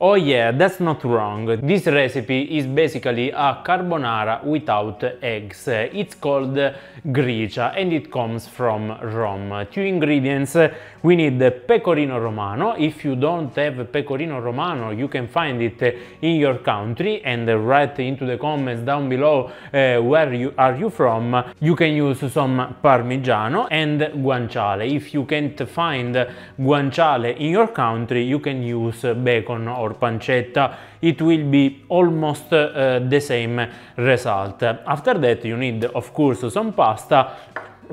Oh yeah, that's not wrong. This recipe is basically a carbonara without eggs. It's called gricia and it comes from Rome. Two ingredients, we need pecorino romano. If you don't have pecorino romano, you can find it in your country and write into the comments down below uh, where you are you from. You can use some parmigiano and guanciale. If you can't find guanciale in your country, you can use bacon or or pancetta, it will be almost uh, the same result. After that you need of course some pasta.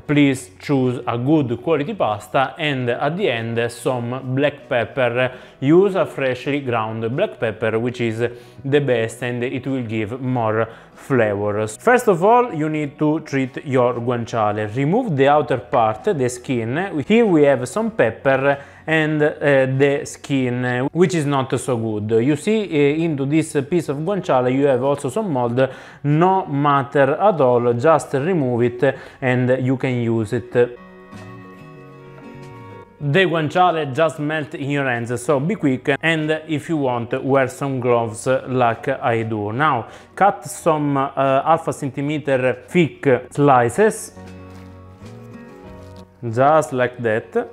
Please choose a good quality pasta and at the end some black pepper. Use a freshly ground black pepper which is the best and it will give more flavors. First of all you need to treat your guanciale. Remove the outer part the skin. Here we have some pepper and uh, the skin which is not so good you see uh, into this piece of guanciale you have also some mold no matter at all just remove it and you can use it the guanciale just melt in your hands, so be quick and if you want, wear some gloves like I do. Now, cut some uh, half a centimeter thick slices, just like that.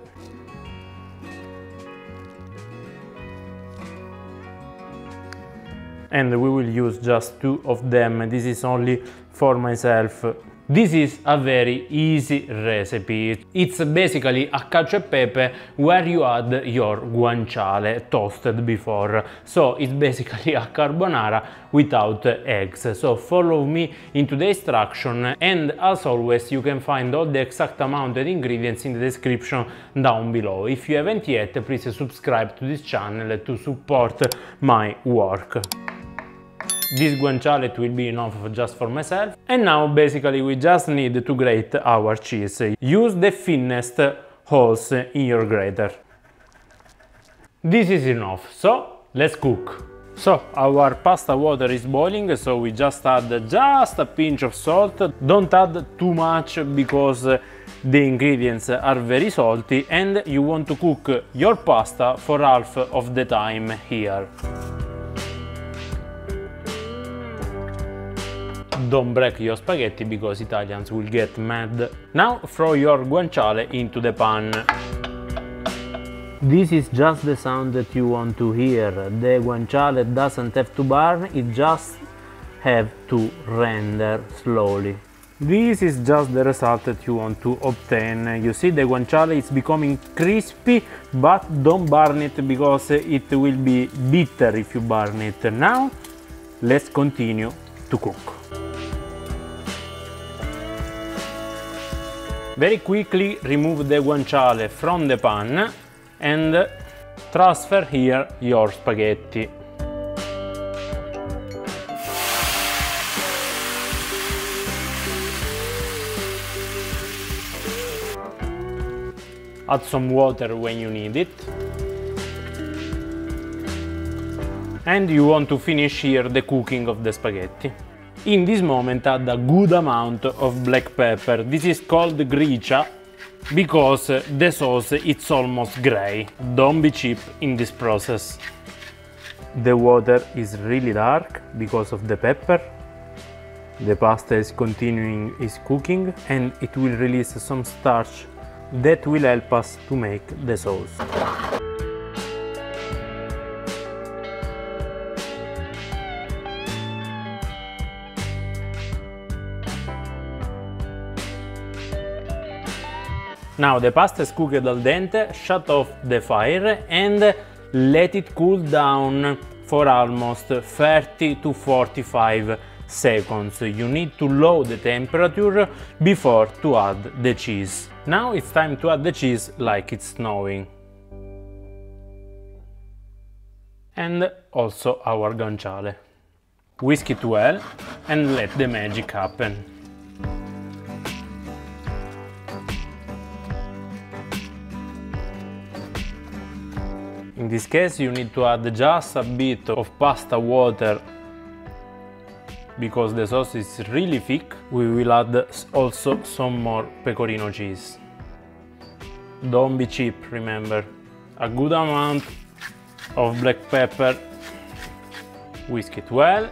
And we will use just two of them this is only for myself this is a very easy recipe. It's basically a cacio e pepe where you add your guanciale toasted before. So it's basically a carbonara without eggs. So follow me into the instruction and as always you can find all the exact amount of ingredients in the description down below. If you haven't yet, please subscribe to this channel to support my work. This guanciale will be enough just for myself. And now basically we just need to grate our cheese. Use the thinnest holes in your grater. This is enough, so let's cook. So our pasta water is boiling, so we just add just a pinch of salt. Don't add too much because the ingredients are very salty and you want to cook your pasta for half of the time here. Don't break your spaghetti because Italians will get mad. Now throw your guanciale into the pan. This is just the sound that you want to hear. The guanciale doesn't have to burn, it just have to render slowly. This is just the result that you want to obtain. You see the guanciale is becoming crispy, but don't burn it because it will be bitter if you burn it. Now let's continue to cook. Very quickly remove the guanciale from the pan and transfer here your spaghetti. Add some water when you need it. And you want to finish here the cooking of the spaghetti. In this moment add a good amount of black pepper. This is called gricia because the sauce is almost gray. Don't be cheap in this process. The water is really dark because of the pepper. The pasta is continuing its cooking and it will release some starch that will help us to make the sauce. Now the pasta is cooked al dente, shut off the fire and let it cool down for almost 30 to 45 seconds. You need to lower the temperature before to add the cheese. Now it's time to add the cheese like it's snowing. And also our guanciale. Whisk it well and let the magic happen. In this case you need to add just a bit of pasta water because the sauce is really thick. We will add also some more pecorino cheese. Don't be cheap, remember. A good amount of black pepper whisk it well.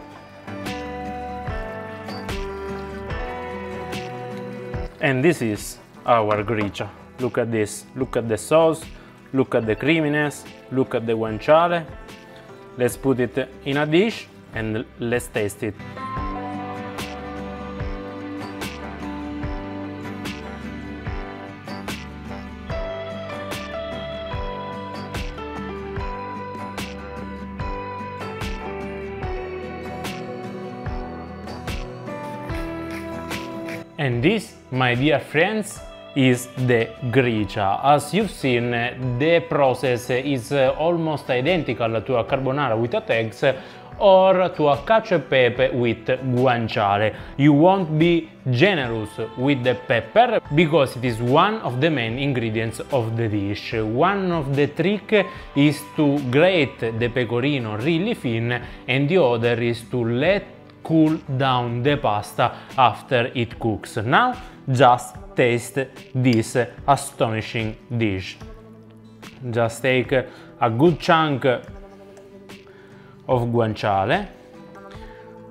And this is our gricia. Look at this, look at the sauce, look at the creaminess, look at the guanciale. Let's put it in a dish and let's taste it. And this, my dear friends, is the gricia. As you've seen, the process is almost identical to a carbonara without eggs or to a cacio e pepe with guanciale. You won't be generous with the pepper because it is one of the main ingredients of the dish. One of the trick is to grate the pecorino really thin and the other is to let cool down the pasta after it cooks. Now just taste this astonishing dish. Just take a good chunk of guanciale,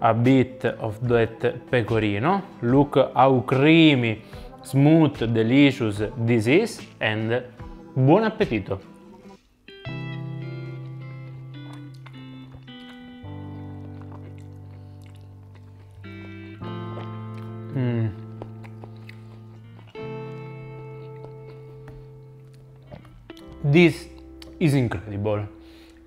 a bit of that pecorino. Look how creamy, smooth, delicious this is and buon appetito! This is incredible.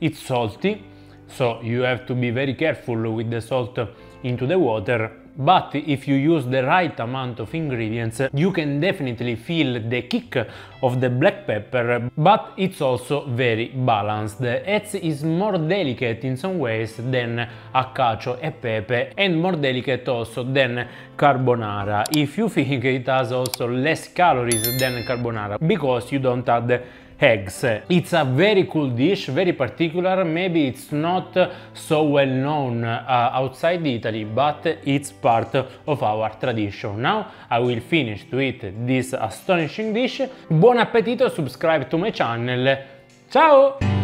It's salty, so you have to be very careful with the salt into the water but if you use the right amount of ingredients you can definitely feel the kick of the black pepper but it's also very balanced. It is more delicate in some ways than a cacio e pepe and more delicate also than carbonara if you think it has also less calories than carbonara because you don't add eggs. It's a very cool dish, very particular, maybe it's not so well known uh, outside Italy, but it's part of our tradition. Now I will finish to eat this astonishing dish. Buon appetito, subscribe to my channel. Ciao!